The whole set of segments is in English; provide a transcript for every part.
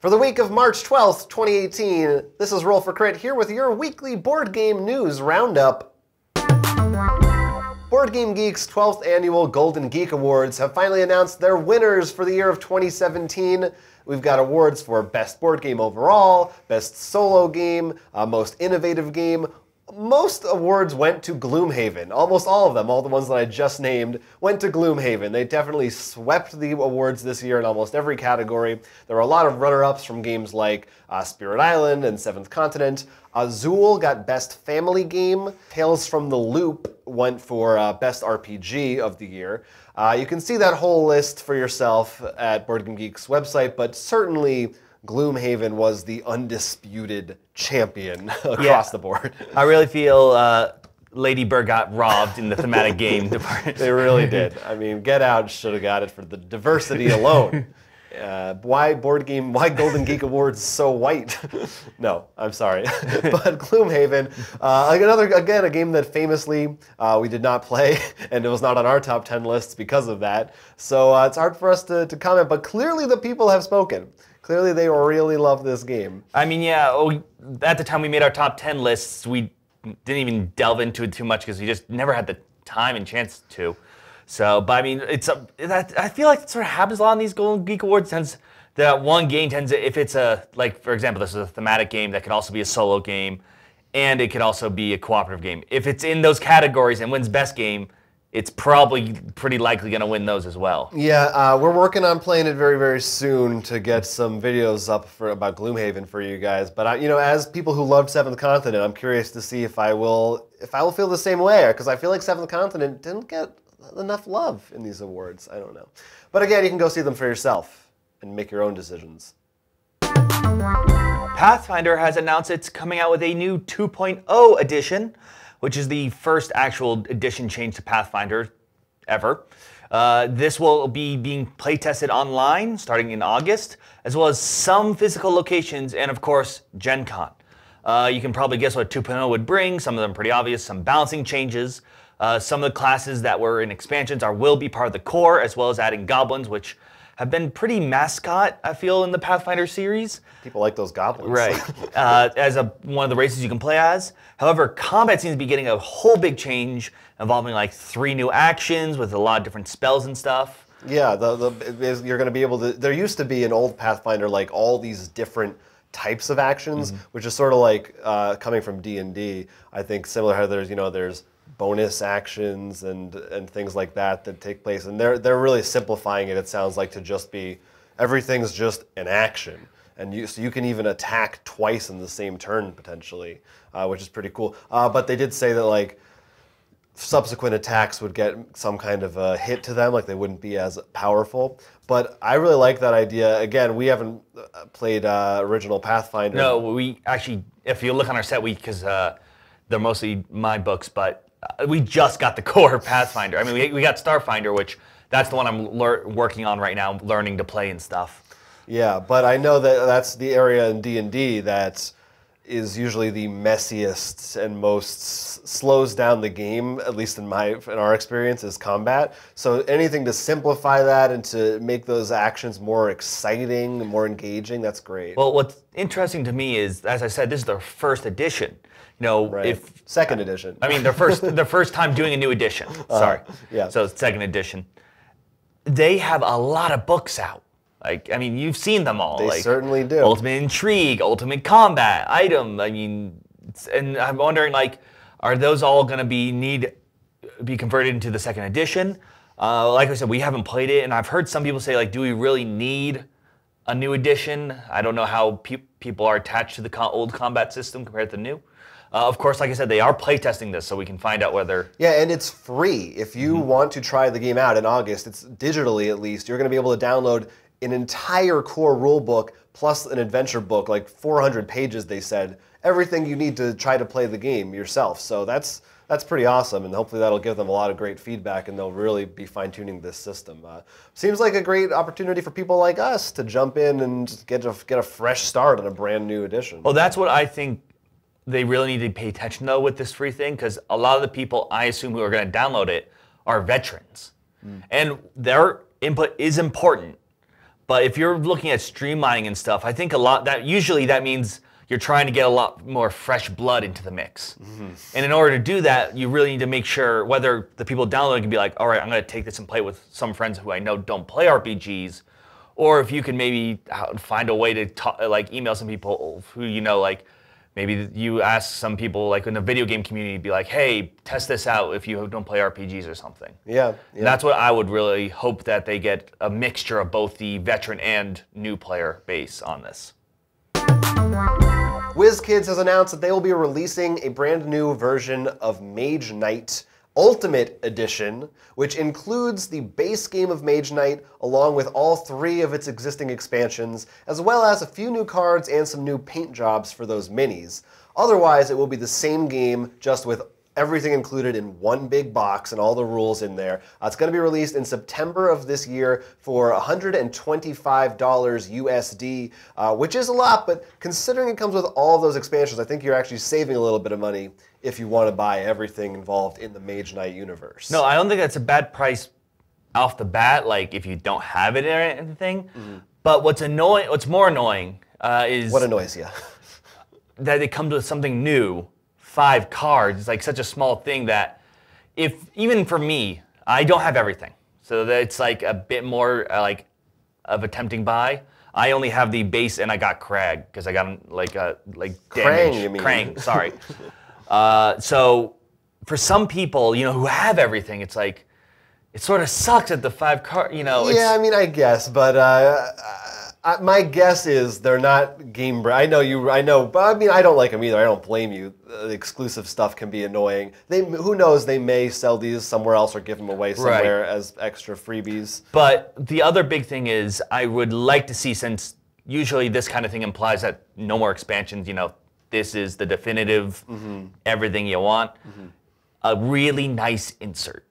For the week of March 12th, 2018, this is Roll for Crit here with your weekly board game news roundup. Board Game Geek's 12th annual Golden Geek Awards have finally announced their winners for the year of 2017. We've got awards for Best Board Game Overall, Best Solo Game, uh, Most Innovative Game, most awards went to Gloomhaven. Almost all of them, all the ones that I just named, went to Gloomhaven. They definitely swept the awards this year in almost every category. There were a lot of runner ups from games like uh, Spirit Island and Seventh Continent. Azul got Best Family Game. Tales from the Loop went for uh, Best RPG of the year. Uh, you can see that whole list for yourself at Board Game Geek's website, but certainly Gloomhaven was the undisputed champion across yeah. the board. I really feel uh, Lady Bird got robbed in the thematic game department. they really did. I mean, Get Out should have got it for the diversity alone. Uh, why board game? Why Golden Geek Awards so white? no, I'm sorry, but Gloomhaven, uh, another again a game that famously uh, we did not play, and it was not on our top ten lists because of that. So uh, it's hard for us to, to comment, but clearly the people have spoken. Clearly, they really love this game. I mean, yeah. Oh, at the time we made our top ten lists, we didn't even delve into it too much because we just never had the time and chance to. So, but I mean, it's a, that, I feel like it sort of happens a lot in these Golden Geek Awards. Tends that one game tends to, if it's a like for example, this is a thematic game that could also be a solo game, and it could also be a cooperative game. If it's in those categories and wins best game, it's probably pretty likely going to win those as well. Yeah, uh, we're working on playing it very, very soon to get some videos up for about Gloomhaven for you guys. But I, you know, as people who loved Seventh Continent, I'm curious to see if I will if I will feel the same way because I feel like Seventh Continent didn't get enough love in these awards. I don't know, but again, you can go see them for yourself and make your own decisions. Pathfinder has announced it's coming out with a new 2.0 edition which is the first actual edition change to Pathfinder ever. Uh, this will be being playtested online starting in August, as well as some physical locations, and of course, Gen Con. Uh, you can probably guess what 2.0 would bring. Some of them pretty obvious, some balancing changes. Uh, some of the classes that were in expansions are will be part of the core, as well as adding goblins, which have been pretty mascot, I feel, in the Pathfinder series. People like those goblins. Right. uh, as a, one of the races you can play as. However, combat seems to be getting a whole big change involving like three new actions with a lot of different spells and stuff. Yeah, the, the, you're going to be able to. There used to be an old Pathfinder like all these different types of actions, mm-hmm. which is sort of like uh, coming from D and D. I think similar how there's you know there's bonus actions and and things like that that take place, and they're they're really simplifying it. It sounds like to just be everything's just an action, and you so you can even attack twice in the same turn potentially, uh, which is pretty cool. Uh, but they did say that like subsequent attacks would get some kind of a hit to them, like they wouldn't be as powerful. But I really like that idea. Again, we haven't uh, played uh, original Pathfinder. No, we actually, if you look on our set, we because uh, they're mostly my books, but Uh, we just got the core Pathfinder. I mean, we, we got Starfinder, which that's the one I'm working on right now, learning to play and stuff. Yeah, but I know that that's the area in D and D that is usually the messiest and most slows down the game, at least in my in our experience, is combat. So anything to simplify that and to make those actions more exciting more engaging, that's great. Well, what's interesting to me is, as I said, this is their first edition you know, right. if second edition. I mean, their first their first time doing a new edition. Uh-huh. Sorry. Uh, yeah. So second edition. They have a lot of books out. Like, I mean, you've seen them all. They like, certainly do. Ultimate Intrigue, Ultimate Combat, Item. I mean, and I'm wondering, like, are those all going to be need be converted into the second edition? Uh, like I said, we haven't played it, and I've heard some people say, like, do we really need a new edition? I don't know how pe- people are attached to the co- old combat system compared to the new. Uh, of course, like I said, they are playtesting this, so we can find out whether. Yeah, and it's free. If you mm-hmm. want to try the game out in August, it's digitally at least. You're going to be able to download an entire core rule book plus an adventure book, like 400 pages. They said everything you need to try to play the game yourself. So that's that's pretty awesome, and hopefully that'll give them a lot of great feedback, and they'll really be fine tuning this system. Uh, seems like a great opportunity for people like us to jump in and get a, get a fresh start on a brand new edition. Well, that's what I think they really need to pay attention though with this free thing because a lot of the people I assume who are going to download it are veterans, mm. and their input is important. But if you're looking at streamlining and stuff, I think a lot that usually that means you're trying to get a lot more fresh blood into the mix. And in order to do that, you really need to make sure whether the people downloading can be like, all right, I'm going to take this and play with some friends who I know don't play RPGs, or if you can maybe uh, find a way to talk, like email some people who you know like maybe you ask some people like in the video game community be like hey test this out if you don't play rpgs or something. Yeah, yeah. that's what i would really hope that they get a mixture of both the veteran and new player base on this. WizKids has announced that they will be releasing a brand new version of Mage Knight Ultimate Edition, which includes the base game of Mage Knight along with all three of its existing expansions, as well as a few new cards and some new paint jobs for those minis. Otherwise, it will be the same game, just with everything included in one big box and all the rules in there. Uh, it's going to be released in September of this year for $125 USD, uh, which is a lot, but considering it comes with all those expansions, I think you're actually saving a little bit of money if you want to buy everything involved in the Mage Knight universe. no i don't think that's a bad price off the bat like if you don't have it or anything but what's annoying what's more annoying uh, is What annoys you? that it comes with something new, five cards. It's like such a small thing that if even for me, I don't have everything. So that it's like a bit more uh, like of a tempting buy. I only have the base and I got Crag because I got him like uh, like Krang, damage. you mean. Krang, sorry. uh, so for some people, you know, who have everything, it's like it sort of sucks that the five card. You know, yeah, I mean, I guess, but uh, uh, my guess is they're not game. I know you. I know, but I mean, I don't like them either. I don't blame you. Uh, the exclusive stuff can be annoying. They, who knows? They may sell these somewhere else or give them away somewhere as extra freebies. But the other big thing is, I would like to see, since usually this kind of thing implies that no more expansions, you know, this is the definitive everything you want, a really nice insert.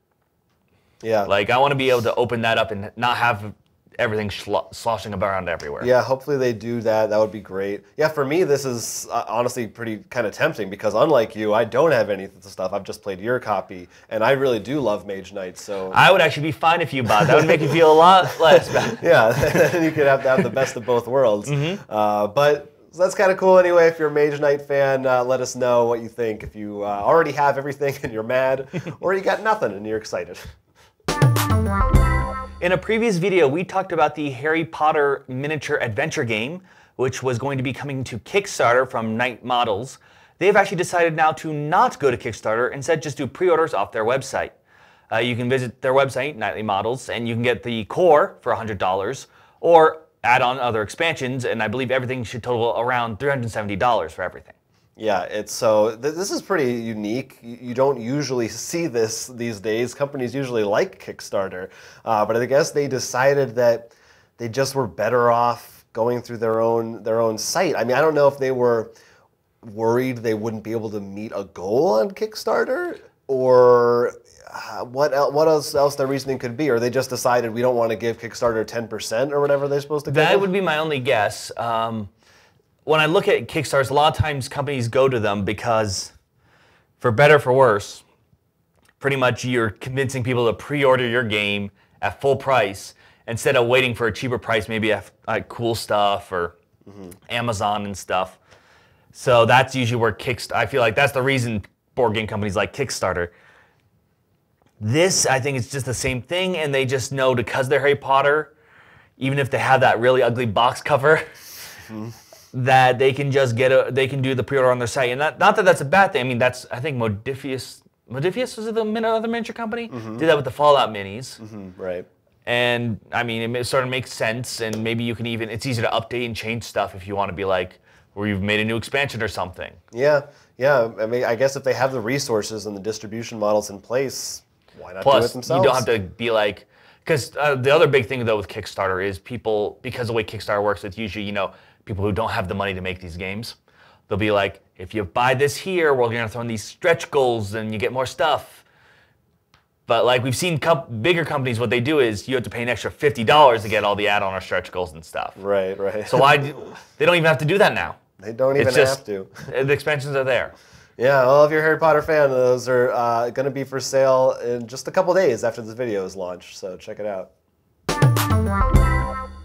Yeah. Like, I want to be able to open that up and not have everything schlo- sloshing around everywhere. Yeah, hopefully they do that. That would be great. Yeah, for me, this is uh, honestly pretty kind of tempting because unlike you, I don't have any of the stuff. I've just played your copy, and I really do love Mage Knight. So I would actually be fine if you bought. That would make you feel a lot less bad. yeah, then you could have to have the best of both worlds. Uh, but so that's kind of cool anyway. If you're a Mage Knight fan, uh, let us know what you think. If you uh, already have everything and you're mad, or you got nothing and you're excited. In a previous video, we talked about the Harry Potter miniature adventure game, which was going to be coming to Kickstarter from Knight Models. They've actually decided now to not go to Kickstarter, instead just do pre-orders off their website. Uh, you can visit their website, Nightly Models, and you can get the core for $100, or add on other expansions, and I believe everything should total around $370 for everything. Yeah, it's so th- this is pretty unique. You, don't usually see this these days. Companies usually like Kickstarter, uh, but I guess they decided that they just were better off going through their own their own site. I mean, I don't know if they were worried they wouldn't be able to meet a goal on Kickstarter or uh, what el- what else else their reasoning could be, or they just decided we don't want to give Kickstarter ten percent or whatever they're supposed to. Give? That give. would be my only guess. Um, when I look at Kickstarters, a lot of times companies go to them because, for better or for worse, pretty much you're convincing people to pre-order your game at full price instead of waiting for a cheaper price, maybe at like cool stuff or Amazon and stuff. So that's usually where Kickstarter. I feel like that's the reason board game companies like Kickstarter. This, I think, is just the same thing, and they just know because they're Harry Potter, even if they have that really ugly box cover, mm-hmm. that they can just get a, they can do the pre-order on their site, and not, not that that's a bad thing. I mean, that's I think Modiphius, Modiphius was it the min- uh, other miniature company mm-hmm. did that with the Fallout minis, Mm, right. and I mean, it sort of makes sense, and maybe you can even it's easy to update and change stuff if you want to be like, where you've made a new expansion or something. Yeah, yeah. I mean, I guess if they have the resources and the distribution models in place, why not do it Plus, you don't have to be like, because uh, the other big thing though with Kickstarter is people, because the way Kickstarter works, it's usually you know people who don't have the money to make these games. They'll be like, if you buy this here, we're gonna throw in these stretch goals and you get more stuff. But like we've seen com- bigger companies, what they do is you have to pay an extra fifty dollars to get all the add-on or stretch goals and stuff. Right, right. So why? Do, they don't even have to do that now. they don't even It's just have to. the expansions are there. Yeah, well, if you're a Harry Potter fan, those are uh, going to be for sale in just a couple days after this video is launched. So check it out.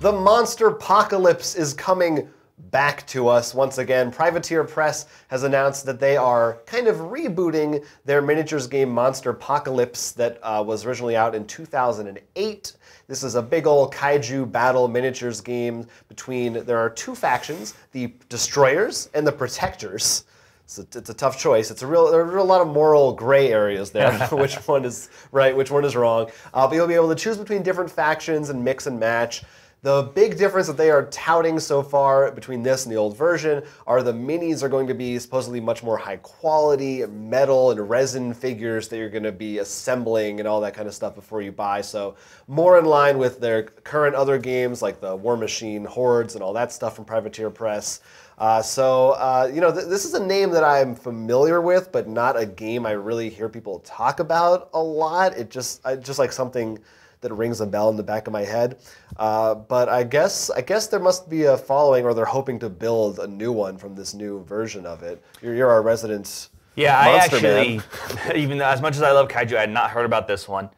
The Monsterpocalypse is coming back to us once again. Privateer Press has announced that they are kind of rebooting their miniatures game Monsterpocalypse that uh, was originally out in 2008. This is a big old kaiju battle miniatures game between, there are two factions, the Destroyers and the Protectors. It's a, it's a tough choice. It's a real there are a lot of moral gray areas there. which one is right? Which one is wrong? Uh, but you'll be able to choose between different factions and mix and match. The big difference that they are touting so far between this and the old version are the minis are going to be supposedly much more high quality metal and resin figures that you're going to be assembling and all that kind of stuff before you buy. So more in line with their current other games like the Warmachine Hordes and all that stuff from Privateer Press. Uh, so uh, you know, th- this is a name that I'm familiar with, but not a game I really hear people talk about a lot. It just, I, just like something that rings a bell in the back of my head. Uh, but I guess, I guess there must be a following, or they're hoping to build a new one from this new version of it. You're, you're our resident. Yeah, I monster actually, even though, as much as I love kaiju, I had not heard about this one.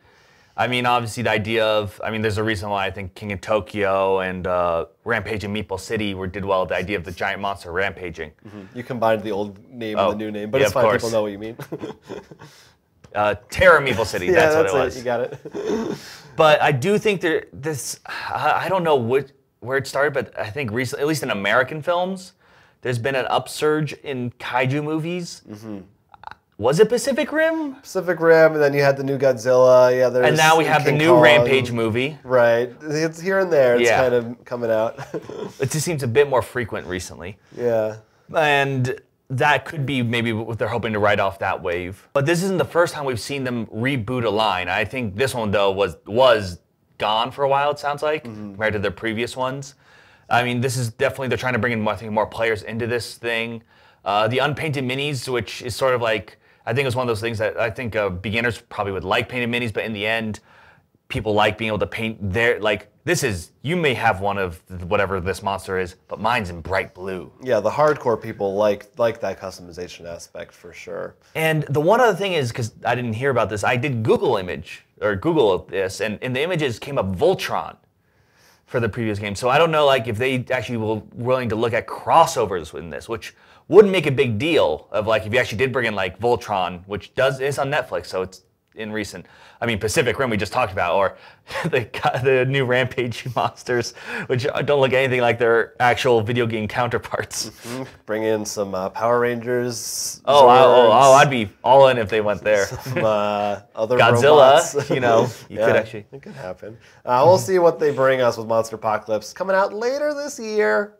I mean, obviously, the idea of, I mean, there's a reason why I think King of Tokyo and uh, Rampage in Meeple City were did well the idea of the giant monster rampaging. You combined the old name Oh, and the new name, but yeah, it's fine. course. People know what you mean. Uh, Terror Meeple City, yeah, that's, what it was. You got it. But I do think there, this, I I don't know what, where it started, but I think recently, at least in American films, there's been an upsurge in kaiju movies. Mm-hmm. Was it Pacific Rim? Pacific Rim, and then you had the new Godzilla. Yeah, there's And now we have the new Kong. Rampage movie. Right, it's here and there. It's Yeah. kind of coming out. It just seems a bit more frequent recently. yeah. And that could be maybe what they're hoping to ride off that wave. But this isn't the first time we've seen them reboot a line. I think this one though was was gone for a while. It sounds like compared to their previous ones. I mean, this is definitely they're trying to bring in more, I think, more players into this thing. Uh, the unpainted minis, which is sort of like I think it's one of those things that I think uh, beginners probably would like painted minis, but in the end, people like being able to paint their like this is you may have one of whatever this monster is, but mine's in bright blue. Yeah, the hardcore people like like that customization aspect for sure. And the one other thing is because I didn't hear about this, I did Google image or Google this, and in the images came up Voltron for the previous game. So I don't know like if they actually were willing to look at crossovers in this, which would make a big deal of like if you actually did bring in like Voltron, which does is on Netflix, so it's in recent. I mean Pacific Rim we just talked about, or the the new Rampage monsters, which don't look anything like their actual video game counterparts. Bring in some uh, Power Rangers. Oh, I, oh, oh, I'd be all in if they went there. some, uh, other Godzilla, robots. you know, you Yeah, could actually. It could happen. Uh, we'll see what they bring us with Monsterpocalypse coming out later this year.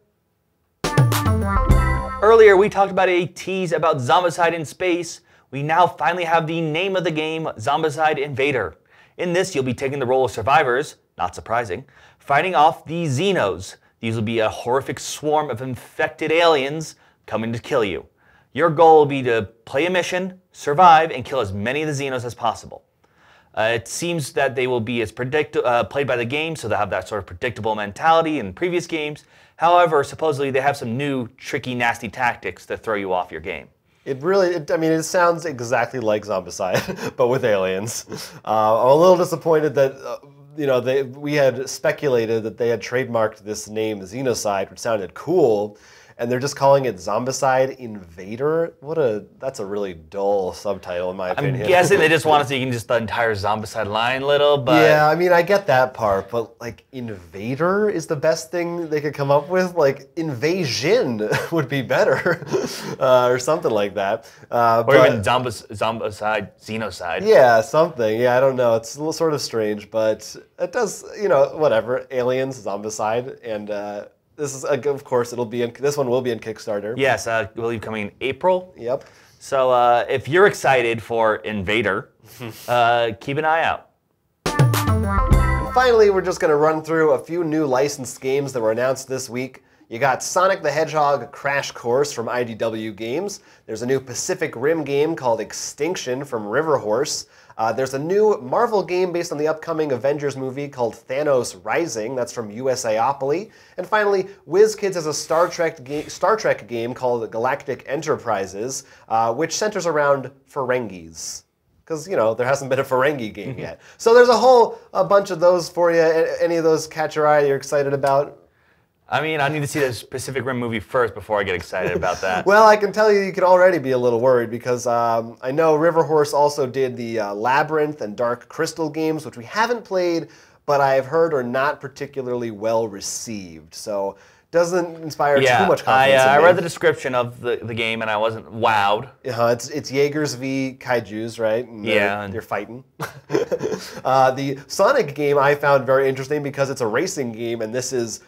Earlier, we talked about a tease about Zombicide in space. We now finally have the name of the game, Zombicide Invader. In this, you'll be taking the role of survivors, not surprising, fighting off the Xenos. These will be a horrific swarm of infected aliens coming to kill you. Your goal will be to play a mission, survive, and kill as many of the Xenos as possible. Uh, it seems that they will be as predict- uh, played by the game, so they'll have that sort of predictable mentality in previous games. However, supposedly they have some new, tricky, nasty tactics that throw you off your game. It really, it, I mean, it sounds exactly like Zombicide, but with aliens. Uh, I'm a little disappointed that, uh, you know, they, we had speculated that they had trademarked this name Xenocide, which sounded cool, and they're just calling it Zombicide Invader. What a, that's a really dull subtitle in my opinion. I'm guessing they just want to you can just the entire Zombicide line little, but yeah, I mean, I get that part, but like invader is the best thing they could come up with. Like invasion would be better, uh, or something like that. Uh, or but- even Zombic- Zombicide, Xenocide. yeah, something. Yeah, I don't know. It's a little sort of strange, but it does. You know, whatever. Aliens, zombicide, and uh, this is uh, of course it'll be in. This one will be in Kickstarter. Yes, uh, I believe coming in April. Yep. So uh, if you're excited for Invader, uh, keep an eye out. Finally, we're just going to run through a few new licensed games that were announced this week. You got Sonic the Hedgehog Crash Course from IDW Games. There's a new Pacific Rim game called Extinction from River Horse. Uh, there's a new Marvel game based on the upcoming Avengers movie called Thanos Rising. That's from USAopoly. And finally, WizKids has a Star Trek, Star Trek game called Galactic Enterprises, uh, which centers around Ferengis. because you know there hasn't been a Ferengi game yet. So there's a whole a bunch of those for you. Any of those catch your eye? You're excited about? I mean, I need to see the Pacific Rim movie first before I get excited about that. Well, I can tell you, you could already be a little worried because um, I know River Horse also did the uh, Labyrinth and Dark Crystal games, which we haven't played, but I've heard are not particularly well received. So doesn't inspire yeah, too much I, confidence. uh, I read the description of the, the game and I wasn't wowed. Uh, it's it's Jaegers v Kaiju's, right? And they're- Yeah, and- they're fighting. uh, the Sonic game I found very interesting because it's a racing game, and this is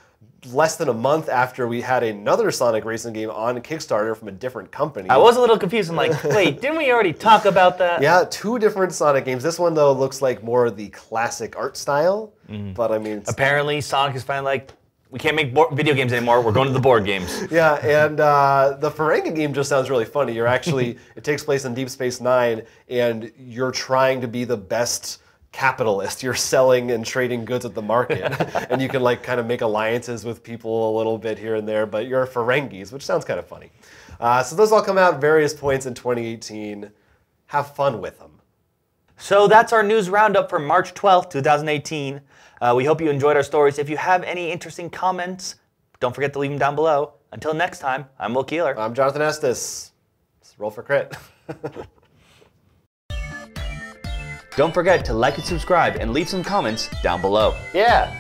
less than a month after we had another Sonic racing game on Kickstarter from a different company. I was a little confused. I'm like, wait, didn't we already talk about that? Yeah, two different Sonic games. This one though looks like more the classic art style, Mm-hmm. but I mean, Apparently, Sonic is finally like, we can't make video games anymore. We're going to the board games. Yeah, and uh, the Ferengi game just sounds really funny. You're actually, it takes place in Deep Space Nine, and you're trying to be the best capitalist. You're selling and trading goods at the market, and you can like kind of make alliances with people a little bit here and there. But you're Ferengis, which sounds kind of funny. Uh, so those all come out at various points in 2018. Have fun with them. So that's our news roundup for March 12th, 2018. Uh, we hope you enjoyed our stories. If you have any interesting comments, don't forget to leave them down below. Until next time, I'm Will Keeler. I'm Jonathan Estes. Let's roll for crit. Don't forget to like and subscribe and leave some comments down below. yeah.